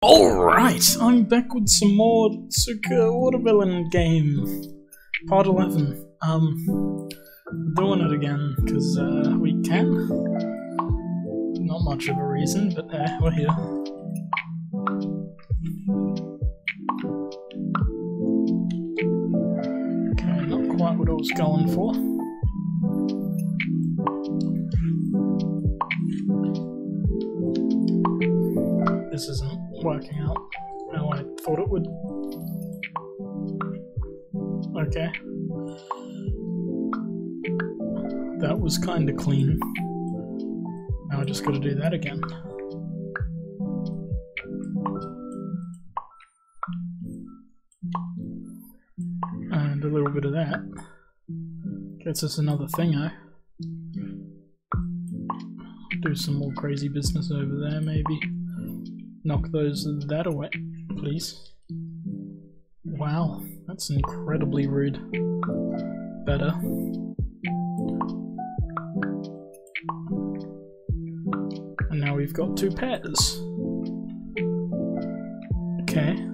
Alright, I'm back with some more Suika Watermelon game. Part 11. Um, doing it again, because uh, we can. Not much of a reason, but uh, we're here. Okay, not quite what I was going for. This isn't working out how I thought it would. Okay. That was kinda clean. Now I just gotta do that again. And a little bit of that. Gets us another thing, eh? Do some more crazy business over there, maybe. Knock those that away, please. Wow, that's incredibly rude. Better. And now we've got two pairs. Okay.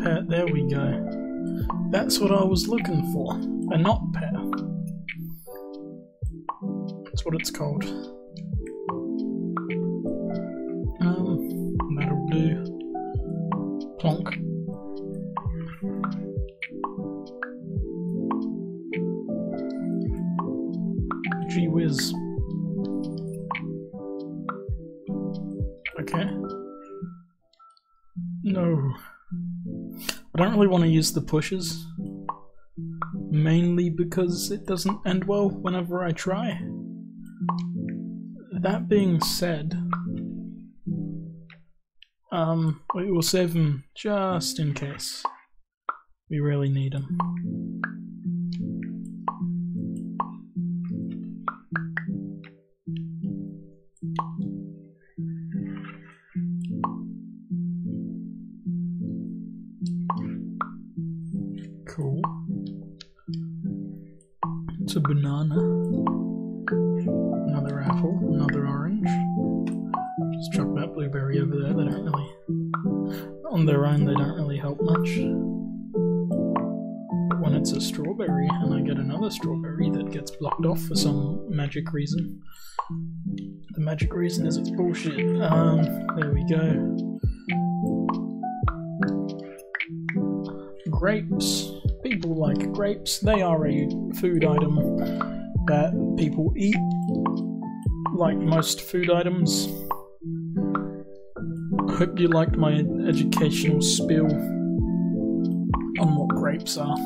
A. There we go. That's what I was looking for. A knot pair. That's what it's called. Um, that'll do. Plonk. I want to use the pushes. Mainly because it doesn't end well whenever I try. That being said, um, we will save them just in case we really need them. Cool. It's a banana. Another apple, another orange. Just chuck that blueberry over there, they don't really... On their own, they don't really help much. But when it's a strawberry, and I get another strawberry that gets blocked off for some magic reason. The magic reason is it's bullshit. Um, there we go. Grapes. People like grapes. They are a food item that people eat, like most food items. I hope you liked my educational spiel on what grapes are.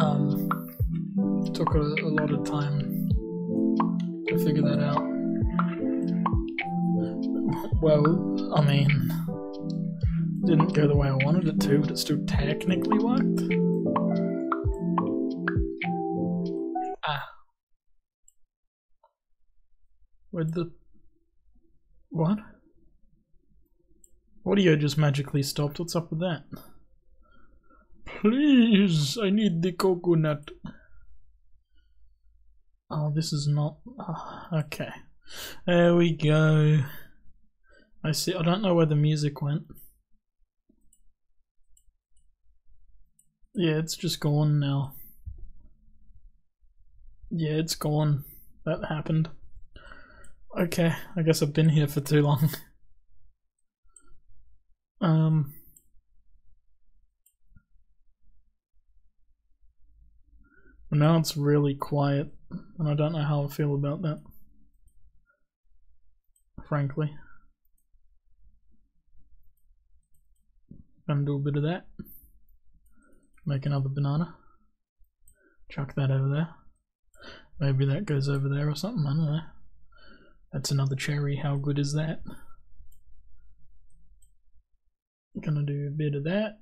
Um, took a, a lot of time to figure that out. Well, I mean, didn't go the way I wanted it to, but it still technically worked. Ah. Where'd the... What? Audio just magically stopped, what's up with that? Please, I need the coconut. Oh, this is not... ah, okay. There we go. I see, I don't know where the music went. Yeah, it's just gone now. Yeah, it's gone. That happened. Okay, I guess I've been here for too long. um. Now it's really quiet, and I don't know how I feel about that. Frankly. Gonna do a bit of that. Make another banana. Chuck that over there. Maybe that goes over there or something, I don't know. That's another cherry, how good is that? Gonna do a bit of that.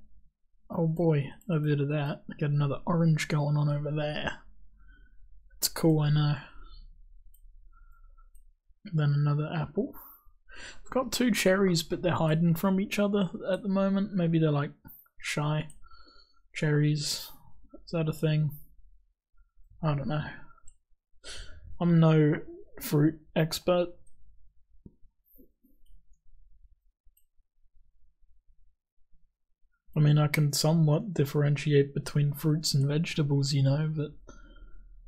Oh boy, a bit of that. Get another orange going on over there. It's cool, I know. Then another apple. I've got two cherries, but they're hiding from each other at the moment. Maybe they're like shy cherries. Is that a thing? I don't know. I'm no fruit expert. I mean, I can somewhat differentiate between fruits and vegetables, you know, but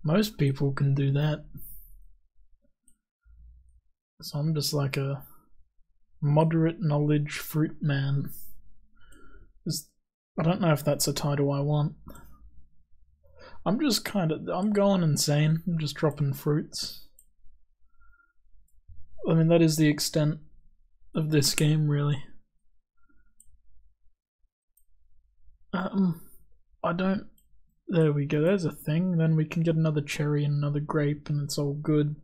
most people can do that. So I'm just like a moderate knowledge fruit man. I don't know if that's a title I want. I'm just kind of, I'm going insane. I'm just dropping fruits. I mean, that is the extent of this game, really. Um, I don't. There we go. There's a thing. Then we can get another cherry and another grape, and it's all good.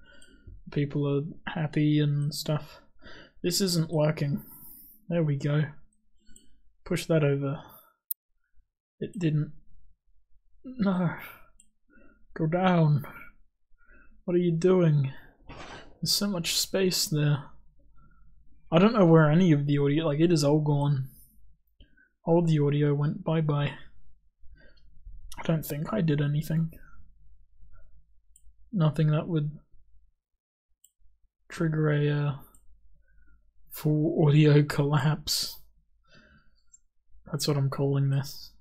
People are happy and stuff. This isn't working. There we go. Push that over. It didn't. No. Go down. What are you doing? There's so much space there. I don't know where any of the audio, like it is all gone. All the audio went bye-bye. I don't think I did anything. Nothing that would trigger a uh, full audio collapse. That's what I'm calling this.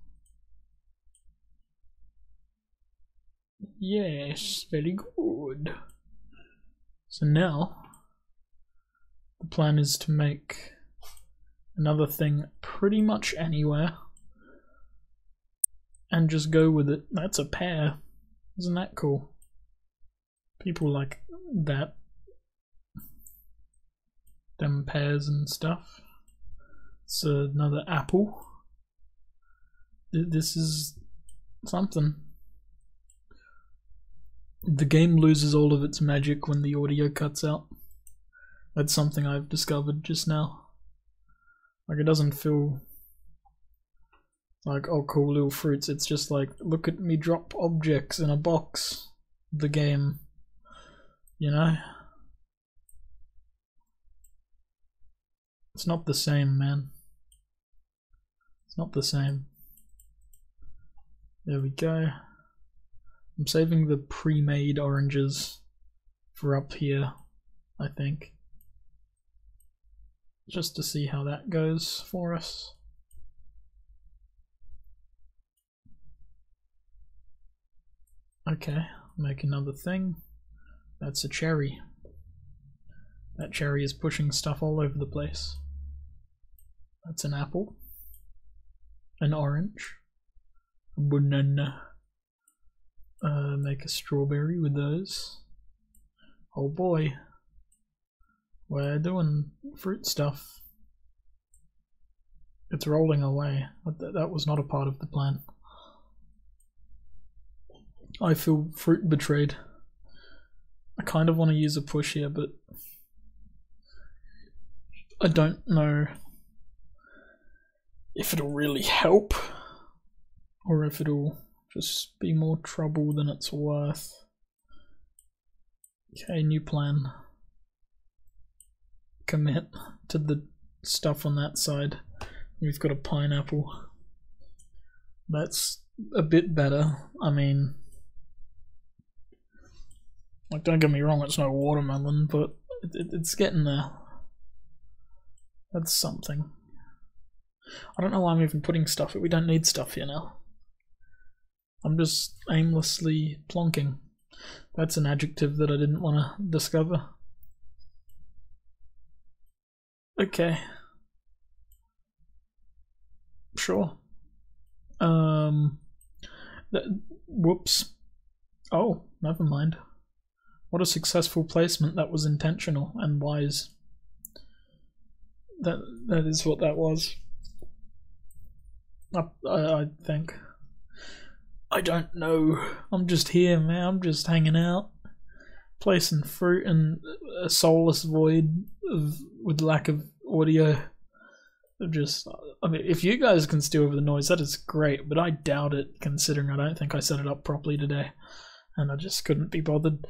Yes, very good. So now, the plan is to make another thing pretty much anywhere and just go with it. That's a pear. Isn't that cool? People like that. Them pears and stuff. It's another apple. This is something. The game loses all of its magic when the audio cuts out. That's something I've discovered just now. Like it doesn't feel like oh cool little fruits. It's just like look at me drop objects in a box. The game, you know. It's not the same, man. It's not the same. There we go. I'm saving the pre-made oranges for up here, I think just to see how that goes for us. Okay, make another thing. That's a cherry. That cherry is pushing stuff all over the place. That's an apple. An orange. A banana. Make a strawberry with those. Oh boy, we're doing fruit stuff. It's rolling away. That was not a part of the plan. I feel fruit betrayed. I kind of want to use a push here, but I don't know if it'll really help or if it'll just be more trouble than it's worth. Okay, new plan commit to the stuff on that side. We've got a pineapple. That's a bit better. I mean, like, don't get me wrong, it's no watermelon, but it, it, it's getting there. That's something. I don't know why I'm even putting stuff, we don't need stuff here now. I'm just aimlessly plonking. That's an adjective that I didn't want to discover. Okay. Sure. Um. Th whoops. Oh, never mind. What a successful placement. That was intentional and wise. That that is what that was. I, I, I think. I don't know. I'm just here, man. I'm just hanging out, placing fruit in a soulless void of with lack of audio. I'm Just, I mean, if you guys can steal over the noise, that is great, but I doubt it considering I don't think I set it up properly today. And I just couldn't be bothered.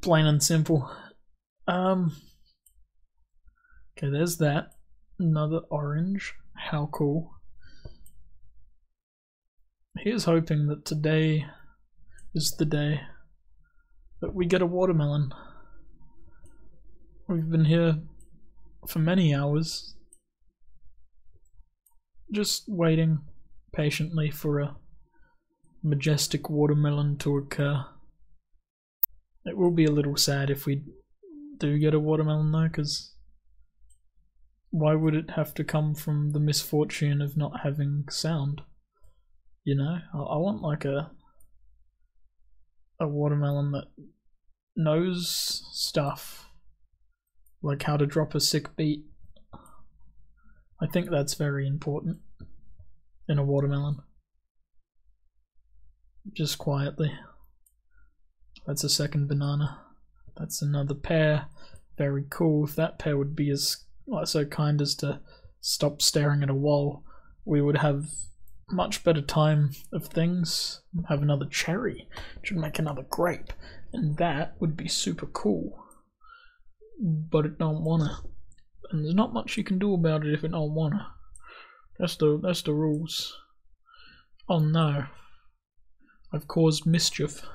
Plain and simple. Um, Okay, there's that. Another orange. How cool. Here's hoping that today is the day that we get a watermelon. We've been here for many hours, just waiting patiently for a majestic watermelon to occur. It will be a little sad if we do get a watermelon though, because why would it have to come from the misfortune of not having sound? You know, I, I want like a a watermelon that knows stuff, like how to drop a sick beat. I think that's very important in a watermelon. Just quietly. That's a second banana. That's another pear. Very cool. If that pear would be as like, so kind as to stop staring at a wall, we would have much better time of things. Have another cherry. Should make another grape. And that would be super cool. But it don't wanna. And there's not much you can do about it if it don't wanna. That's the that's the rules. Oh no. I've caused mischief.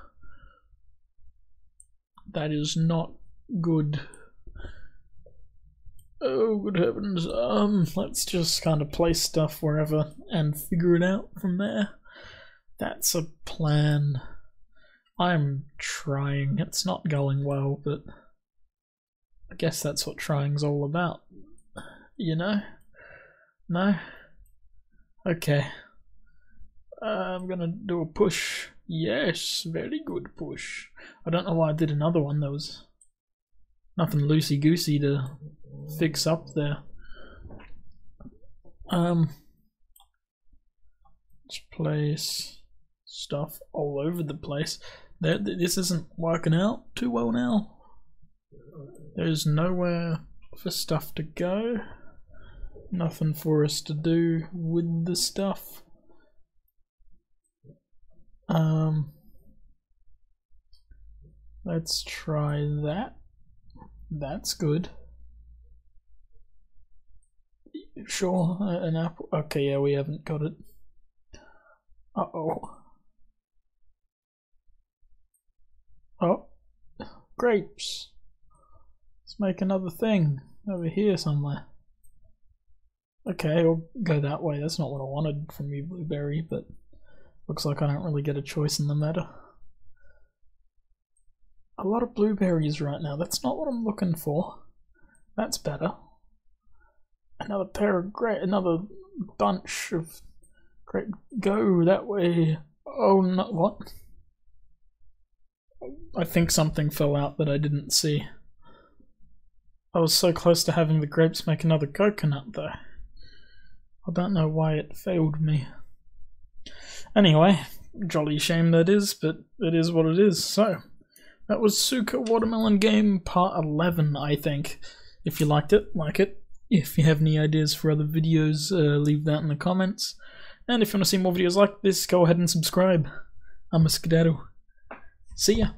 That is not good. Oh, good heavens. Um, let's just kind of place stuff wherever and figure it out from there. That's a plan. I'm trying. It's not going well, but I guess that's what trying's all about. You know? No? Okay. Uh, I'm gonna do a push. Yes, very good push. I don't know why I did another one. There was nothing loosey goosey to fix up there. Um, let's place stuff all over the place. There, this isn't working out too well now. There's nowhere for stuff to go. Nothing for us to do with the stuff. Um, let's try that. That's good. Sure, an apple. Okay, yeah, we haven't got it. Uh oh. Oh, grapes. Let's make another thing over here somewhere. Okay, I'll go that way. That's not what I wanted from you, Blueberry, but looks like I don't really get a choice in the matter. A lot of blueberries right now. That's not what I'm looking for. That's better. Another pair of great, another bunch of great. Go that way. Oh no! What? I think something fell out that I didn't see. I was so close to having the grapes make another coconut though. I don't know why it failed me. Anyway, jolly shame that is, but it is what it is. So, that was Suika Watermelon Game Part 11, I think. If you liked it, like it. If you have any ideas for other videos, uh, leave that in the comments. And if you want to see more videos like this, go ahead and subscribe. I'm a Skedaddle. See ya.